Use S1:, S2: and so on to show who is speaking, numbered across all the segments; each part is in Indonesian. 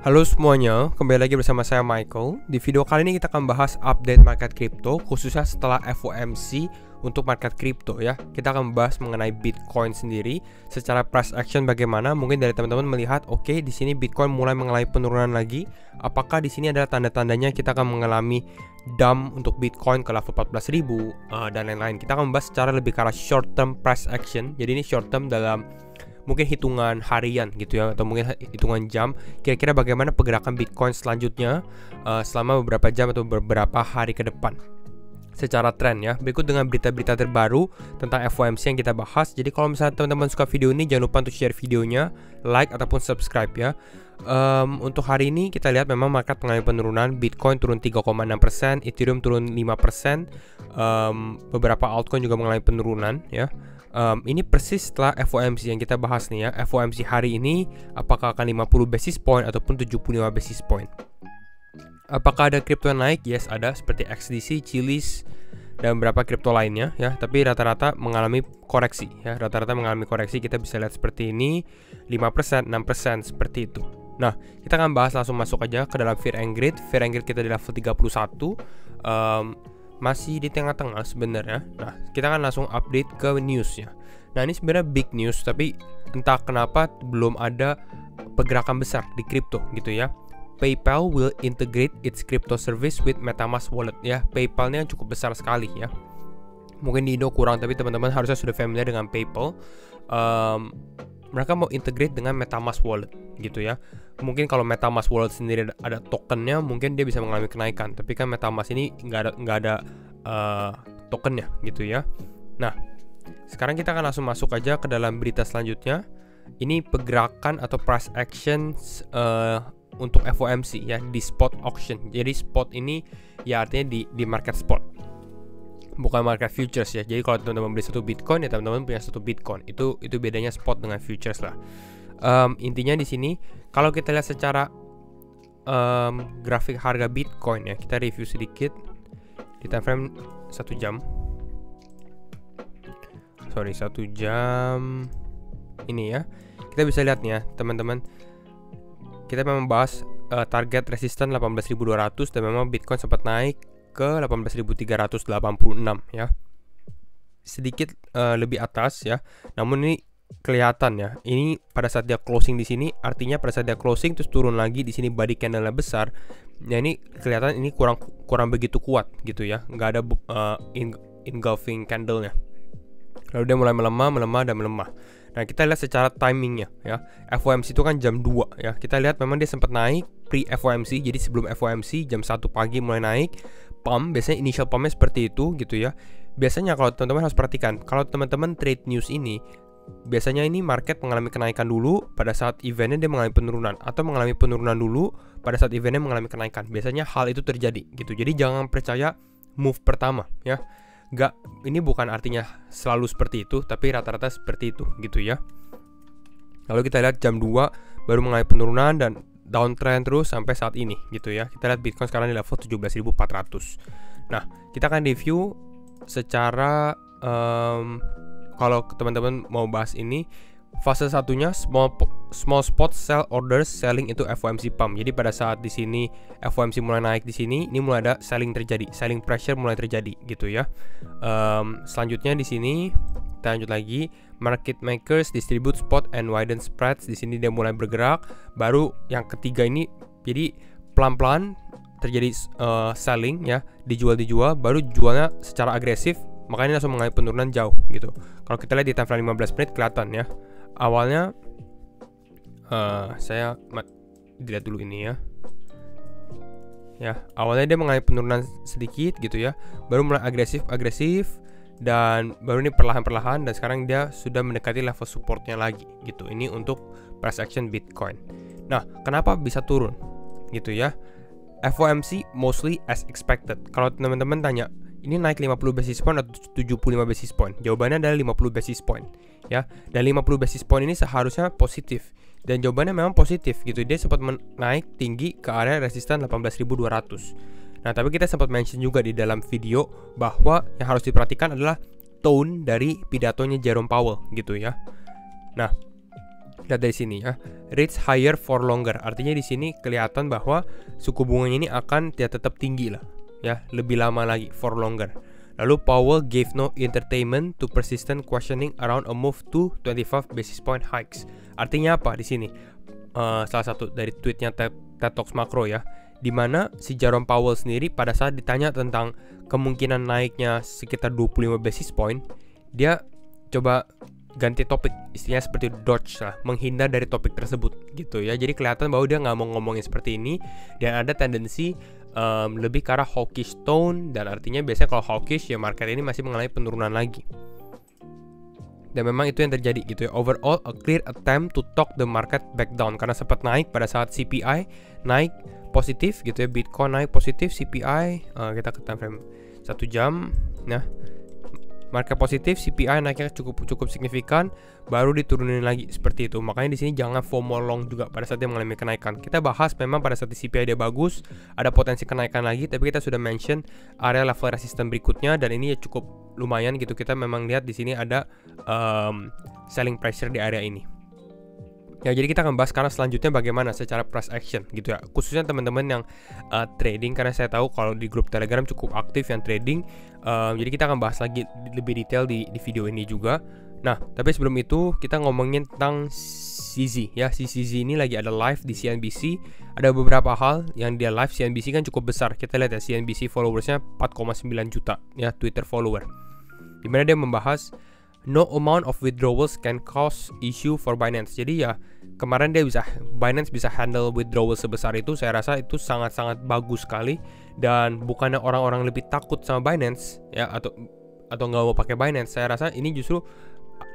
S1: Halo semuanya, kembali lagi bersama saya Michael. Di video kali ini kita akan bahas update market crypto, khususnya setelah FOMC untuk market crypto ya. Kita akan membahas mengenai Bitcoin sendiri, secara price action bagaimana. Mungkin dari teman-teman melihat, oke okay, di sini Bitcoin mulai mengalami penurunan lagi. Apakah di sini adalah tanda-tandanya kita akan mengalami dump untuk Bitcoin ke level 14.000 uh, dan lain-lain. Kita akan membahas secara lebih ke arah short term price action. Jadi ini short term dalam mungkin hitungan harian gitu ya atau mungkin hitungan jam kira-kira bagaimana pergerakan Bitcoin selanjutnya uh, selama beberapa jam atau beberapa hari ke depan secara tren ya. Berikut dengan berita-berita terbaru tentang FOMC yang kita bahas. Jadi kalau misalnya teman-teman suka video ini jangan lupa untuk share videonya like ataupun subscribe ya. Um, untuk hari ini kita lihat memang market mengalami penurunan Bitcoin turun 3,6% Ethereum turun 5% um, beberapa altcoin juga mengalami penurunan ya um, ini persis setelah FOMC yang kita bahas nih ya. FOMC hari ini apakah akan 50 basis point ataupun 75 basis point? Apakah ada kripto yang naik? Yes ada seperti XDC, Chilis dan beberapa kripto lainnya ya. Tapi rata-rata mengalami koreksi ya. Rata-rata mengalami koreksi. Kita bisa lihat seperti ini 5% 6% seperti itu. Nah, kita akan bahas langsung masuk aja ke dalam Fear and Greed. Fear and Greed kita di level 31. Um, masih di tengah-tengah sebenarnya. Nah, kita akan langsung update ke newsnya. Nah, ini sebenarnya big news, tapi entah kenapa belum ada pergerakan besar di crypto gitu ya. PayPal will integrate its crypto service with MetaMask wallet ya. PayPal-nya cukup besar sekali ya. Mungkin di Indo kurang, tapi teman-teman harusnya sudah familiar dengan PayPal. Um, mereka mau integrate dengan MetaMask wallet gitu ya. Mungkin kalau MetaMask wallet sendiri ada, tokennya, mungkin dia bisa mengalami kenaikan. Tapi kan MetaMask ini nggak ada nggak ada uh, tokennya gitu ya. Nah, sekarang kita akan langsung masuk aja ke dalam berita selanjutnya. Ini pergerakan atau price action uh, untuk FOMC ya di spot auction. Jadi spot ini ya artinya di di market spot bukan market futures ya. Jadi kalau teman-teman beli satu Bitcoin ya teman-teman punya satu Bitcoin. Itu itu bedanya spot dengan futures lah. Um, intinya di sini kalau kita lihat secara um, grafik harga Bitcoin ya, kita review sedikit di time frame satu jam. Sorry satu jam ini ya. Kita bisa lihat nih ya teman-teman. Kita memang bahas uh, target resisten 18.200 dan memang Bitcoin sempat naik ke 18.386 ya. Sedikit uh, lebih atas ya. Namun ini kelihatan ya. Ini pada saat dia closing di sini artinya pada saat dia closing terus turun lagi di sini body candle besar. Ya ini kelihatan ini kurang kurang begitu kuat gitu ya. nggak ada uh, engulfing candlenya. Lalu dia mulai melemah, melemah dan melemah. Nah, kita lihat secara timingnya ya. FOMC itu kan jam 2 ya. Kita lihat memang dia sempat naik pre FOMC. Jadi sebelum FOMC jam 1 pagi mulai naik pump biasanya initial pumpnya seperti itu gitu ya biasanya kalau teman-teman harus perhatikan kalau teman-teman trade news ini biasanya ini market mengalami kenaikan dulu pada saat eventnya dia mengalami penurunan atau mengalami penurunan dulu pada saat eventnya mengalami kenaikan biasanya hal itu terjadi gitu jadi jangan percaya move pertama ya nggak ini bukan artinya selalu seperti itu tapi rata-rata seperti itu gitu ya lalu kita lihat jam 2 baru mengalami penurunan dan downtrend terus sampai saat ini gitu ya. Kita lihat Bitcoin sekarang di level 17.400. Nah, kita akan review secara um, kalau teman-teman mau bahas ini fase satunya small small spot sell orders selling itu FOMC pump. Jadi pada saat di sini FOMC mulai naik di sini, ini mulai ada selling terjadi, selling pressure mulai terjadi gitu ya. Um, selanjutnya di sini kita lanjut lagi market makers distribute spot and widen spreads di sini dia mulai bergerak baru yang ketiga ini jadi pelan-pelan terjadi uh, selling ya dijual dijual baru jualnya secara agresif makanya langsung mengalami penurunan jauh gitu. Kalau kita lihat di time frame 15 menit kelihatan ya. Awalnya uh, saya dilihat dulu ini ya. Ya awalnya dia mengalami penurunan sedikit gitu ya. Baru mulai agresif agresif dan baru ini perlahan-perlahan dan sekarang dia sudah mendekati level supportnya lagi gitu. Ini untuk price action Bitcoin. Nah kenapa bisa turun? Gitu ya. FOMC mostly as expected. Kalau teman-teman tanya ini naik 50 basis point atau 75 basis point? Jawabannya adalah 50 basis point ya. Dan 50 basis point ini seharusnya positif. Dan jawabannya memang positif gitu. Dia sempat naik tinggi ke area resisten 18.200 Nah, tapi kita sempat mention juga di dalam video bahwa yang harus diperhatikan adalah tone dari pidatonya Jerome Powell gitu ya. Nah, lihat dari sini ya. Rates higher for longer. Artinya di sini kelihatan bahwa suku bunganya ini akan tetap tinggi lah ya lebih lama lagi for longer. Lalu Powell gave no entertainment to persistent questioning around a move to 25 basis point hikes. Artinya apa di sini? Uh, salah satu dari tweetnya TED, Talks Macro ya di mana si Jerome Powell sendiri pada saat ditanya tentang kemungkinan naiknya sekitar 25 basis point dia coba ganti topik istilahnya seperti dodge lah menghindar dari topik tersebut gitu ya. Jadi kelihatan bahwa dia nggak mau ngomongin seperti ini dan ada tendensi um, lebih ke arah hawkish tone dan artinya biasanya kalau hawkish ya market ini masih mengalami penurunan lagi. Dan memang itu yang terjadi gitu ya. Overall a clear attempt to talk the market back down. Karena sempat naik pada saat CPI naik positif gitu ya. Bitcoin naik positif CPI uh, kita ke time frame satu jam nah market positif, CPI naiknya cukup cukup signifikan, baru diturunin lagi seperti itu. Makanya di sini jangan FOMO long juga pada saat dia mengalami kenaikan. Kita bahas memang pada saat CPI dia bagus, ada potensi kenaikan lagi, tapi kita sudah mention area level resistance berikutnya dan ini ya cukup lumayan gitu. Kita memang lihat di sini ada um, selling pressure di area ini. Ya, jadi kita akan bahas karena selanjutnya bagaimana secara price action gitu ya. Khususnya teman-teman yang uh, trading karena saya tahu kalau di grup Telegram cukup aktif yang trading. Uh, jadi kita akan bahas lagi lebih detail di, di video ini juga. Nah, tapi sebelum itu kita ngomongin tentang CZ ya. Si CZ ini lagi ada live di CNBC. Ada beberapa hal yang dia live CNBC kan cukup besar. Kita lihat ya CNBC followersnya 4,9 juta ya Twitter follower. Di mana dia membahas no amount of withdrawals can cause issue for Binance. Jadi ya kemarin dia bisa Binance bisa handle withdrawal sebesar itu, saya rasa itu sangat-sangat bagus sekali dan bukannya orang-orang lebih takut sama Binance ya atau atau nggak mau pakai Binance, saya rasa ini justru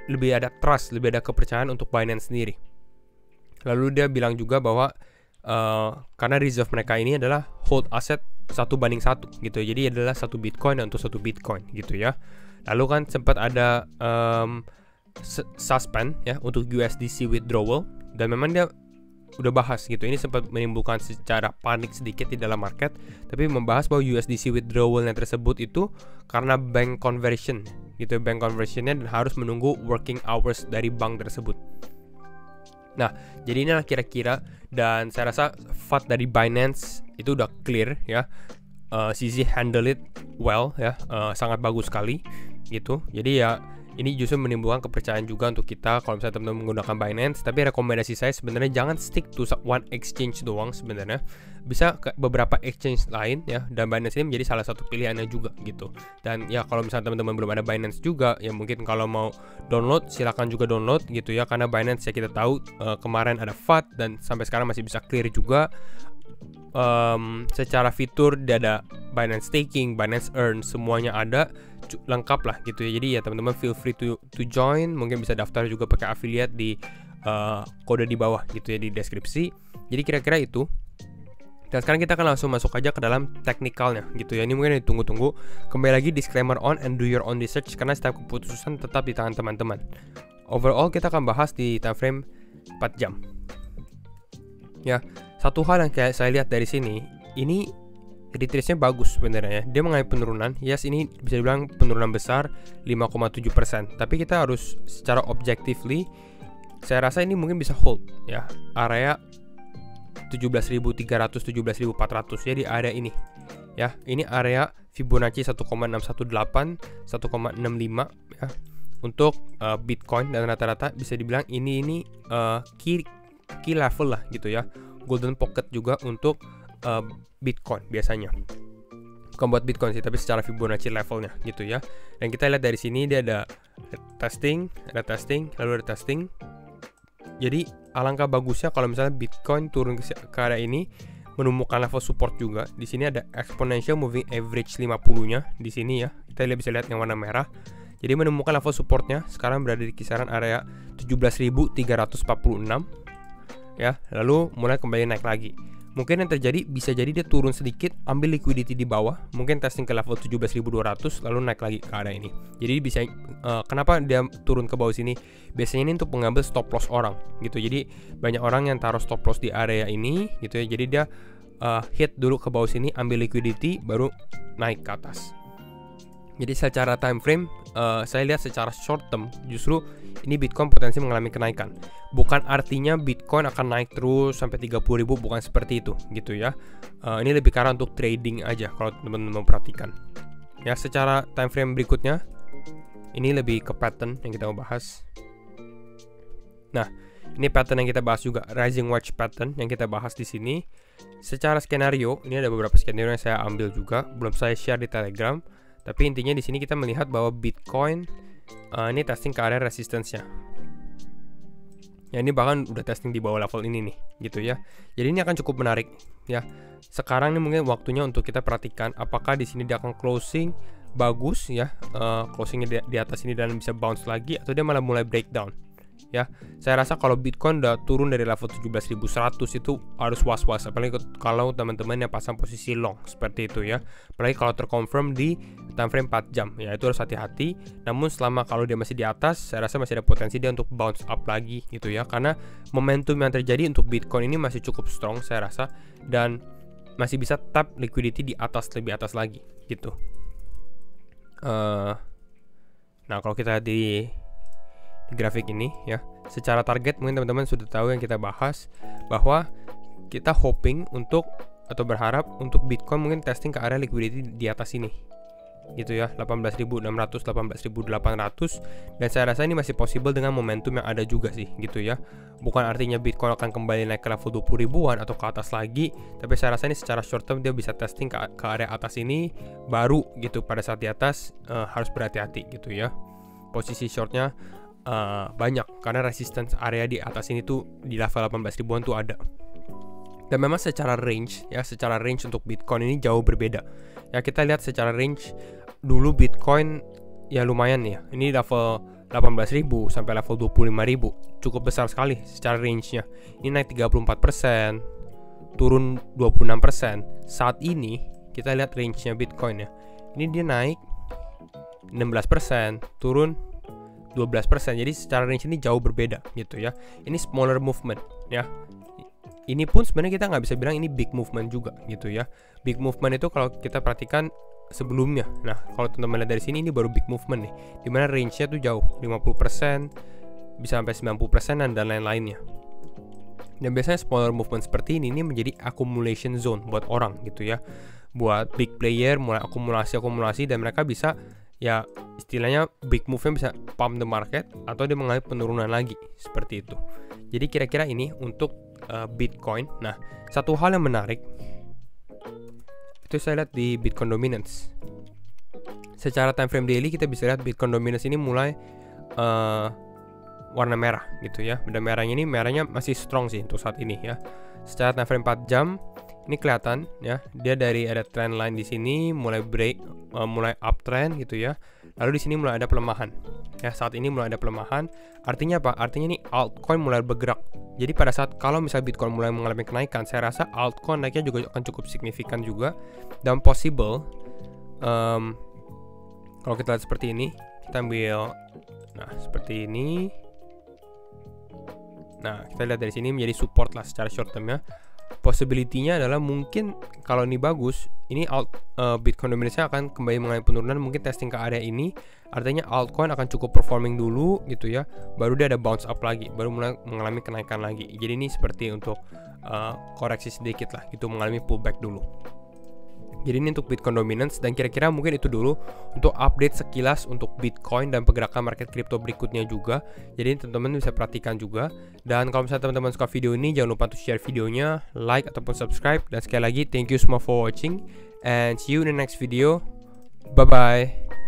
S1: lebih ada trust, lebih ada kepercayaan untuk Binance sendiri. Lalu dia bilang juga bahwa uh, karena reserve mereka ini adalah hold aset satu banding satu gitu, jadi adalah satu Bitcoin untuk satu Bitcoin gitu ya. Lalu kan sempat ada um, suspend ya untuk USDC withdrawal dan memang dia udah bahas gitu. Ini sempat menimbulkan secara panik sedikit di dalam market, tapi membahas bahwa USDC withdrawal yang tersebut itu karena bank conversion gitu, bank conversionnya dan harus menunggu working hours dari bank tersebut. Nah, jadi inilah kira-kira dan saya rasa FAT dari Binance itu udah clear ya. Uh, CZ handle it well ya, uh, sangat bagus sekali gitu jadi ya ini justru menimbulkan kepercayaan juga untuk kita kalau misalnya teman-teman menggunakan Binance. Tapi rekomendasi saya sebenarnya jangan stick to one exchange doang sebenarnya. Bisa ke beberapa exchange lain ya dan Binance ini menjadi salah satu pilihannya juga gitu. Dan ya kalau misalnya teman-teman belum ada Binance juga ya mungkin kalau mau download silakan juga download gitu ya. Karena Binance ya kita tahu uh, kemarin ada FAT dan sampai sekarang masih bisa clear juga um, secara fitur dia ada Binance Staking, Binance Earn, semuanya ada lengkap lah gitu ya. Jadi ya teman-teman feel free to to join, mungkin bisa daftar juga pakai affiliate di uh, kode di bawah gitu ya di deskripsi. Jadi kira-kira itu. Dan sekarang kita akan langsung masuk aja ke dalam teknikalnya gitu ya. Ini mungkin ditunggu-tunggu. Kembali lagi disclaimer on and do your own research karena setiap keputusan tetap di tangan teman-teman. Overall kita akan bahas di time frame 4 jam. Ya, satu hal yang kayak saya lihat dari sini, ini retrace-nya bagus sebenarnya ya. Dia mengalami penurunan. Yes, ini bisa dibilang penurunan besar 5,7%. Tapi kita harus secara objectively saya rasa ini mungkin bisa hold ya. Area 17.300 17.400 ya di area ini. Ya, ini area Fibonacci 1,618 1,65 ya untuk uh, Bitcoin dan rata-rata bisa dibilang ini ini uh, key key level lah gitu ya golden pocket juga untuk uh, Bitcoin biasanya bukan buat Bitcoin sih tapi secara Fibonacci levelnya gitu ya dan kita lihat dari sini dia ada testing ada testing lalu ada testing jadi alangkah bagusnya kalau misalnya Bitcoin turun ke, area ini menemukan level support juga. Di sini ada exponential moving average 50-nya di sini ya. Kita bisa lihat yang warna merah. Jadi menemukan level supportnya sekarang berada di kisaran area 17.346 ya. Lalu mulai kembali naik lagi. Mungkin yang terjadi bisa jadi dia turun sedikit ambil liquidity di bawah. Mungkin testing ke level 17.200 lalu naik lagi ke area ini. Jadi bisa uh, kenapa dia turun ke bawah sini? Biasanya ini untuk mengambil stop loss orang gitu. Jadi banyak orang yang taruh stop loss di area ini gitu ya. Jadi dia uh, hit dulu ke bawah sini ambil liquidity baru naik ke atas Jadi secara time frame uh, saya lihat secara short term justru ini Bitcoin potensi mengalami kenaikan. Bukan artinya Bitcoin akan naik terus sampai 30 ribu bukan seperti itu gitu ya. Uh, ini lebih karena untuk trading aja kalau teman-teman memperhatikan. Ya secara time frame berikutnya ini lebih ke pattern yang kita mau bahas. Nah, ini pattern yang kita bahas juga, rising watch pattern yang kita bahas di sini. Secara skenario, ini ada beberapa skenario yang saya ambil juga, belum saya share di Telegram tapi intinya di sini kita melihat bahwa Bitcoin uh, ini testing ke area resistance-nya. Ya ini bahkan udah testing di bawah level ini nih, gitu ya. Jadi ini akan cukup menarik ya. Sekarang ini mungkin waktunya untuk kita perhatikan apakah di sini dia akan closing bagus ya, uh, closingnya di, di atas ini dan bisa bounce lagi atau dia malah mulai breakdown ya. Saya rasa kalau Bitcoin udah turun dari level 17.100 itu harus was-was. Apalagi kalau teman-teman yang pasang posisi long seperti itu ya. Apalagi kalau terconfirm di time frame 4 jam ya itu harus hati-hati. Namun selama kalau dia masih di atas saya rasa masih ada potensi dia untuk bounce up lagi gitu ya. Karena momentum yang terjadi untuk Bitcoin ini masih cukup strong saya rasa. Dan masih bisa tap liquidity di atas lebih atas lagi gitu. Uh, nah kalau kita di di grafik ini ya. Secara target mungkin teman-teman sudah tahu yang kita bahas bahwa kita hoping untuk atau berharap untuk Bitcoin mungkin testing ke area liquidity di atas ini. Gitu ya 18.600 18.800 dan saya rasa ini masih possible dengan momentum yang ada juga sih gitu ya. Bukan artinya Bitcoin akan kembali naik ke level 20 ribuan atau ke atas lagi tapi saya rasa ini secara short term dia bisa testing ke, ke area atas ini baru gitu. Pada saat di atas uh, harus berhati-hati gitu ya. Posisi shortnya uh, banyak. Karena resistance area di atas ini tuh di level 18 ribuan tuh ada. Dan memang secara range ya secara range untuk Bitcoin ini jauh berbeda. Ya kita lihat secara range dulu Bitcoin ya lumayan ya. Ini level 18.000 sampai level 25.000 cukup besar sekali secara range-nya. Ini naik 34% turun 26% saat ini kita lihat range-nya Bitcoin ya. Ini dia naik 16% turun 12%. Jadi secara range ini jauh berbeda gitu ya. Ini smaller movement ya. Ini pun sebenarnya kita nggak bisa bilang ini big movement juga gitu ya. Big movement itu kalau kita perhatikan sebelumnya. Nah, kalau teman-teman lihat dari sini ini baru big movement nih. Di mana range-nya tuh jauh, 50%, bisa sampai 90% dan lain-lainnya. Dan biasanya smaller movement seperti ini ini menjadi accumulation zone buat orang gitu ya. Buat big player mulai akumulasi-akumulasi dan mereka bisa ya istilahnya big move-nya bisa pump the market atau dia mengalami penurunan lagi seperti itu. Jadi kira-kira ini untuk uh, Bitcoin. Nah, satu hal yang menarik itu saya lihat di Bitcoin dominance. Secara time frame daily kita bisa lihat Bitcoin dominance ini mulai uh, warna merah gitu ya. Benda merahnya ini merahnya masih strong sih untuk saat ini ya. Secara time frame 4 jam ini kelihatan ya. Dia dari ada trend line di sini mulai break uh, mulai uptrend gitu ya. Lalu di sini mulai ada pelemahan. Ya saat ini mulai ada pelemahan. Artinya apa? Artinya ini altcoin mulai bergerak. Jadi pada saat kalau misalnya bitcoin mulai mengalami kenaikan saya rasa altcoin naiknya juga akan cukup signifikan juga dan possible um, kalau kita lihat seperti ini kita ambil nah seperti ini. Nah kita lihat dari sini menjadi support lah secara short term ya possibility-nya adalah mungkin kalau ini bagus, ini alt uh, Bitcoin dominance akan kembali mengalami penurunan, mungkin testing ke area ini, artinya altcoin akan cukup performing dulu gitu ya, baru dia ada bounce up lagi, baru mulai mengalami kenaikan lagi. Jadi ini seperti untuk uh, koreksi sedikit lah, gitu mengalami pullback dulu. Jadi ini untuk Bitcoin dominance dan kira-kira mungkin itu dulu untuk update sekilas untuk Bitcoin dan pergerakan market crypto berikutnya juga. Jadi teman-teman bisa perhatikan juga. Dan kalau misalnya teman-teman suka video ini jangan lupa untuk share videonya, like ataupun subscribe. Dan sekali lagi thank you semua for watching and see you in the next video. Bye bye.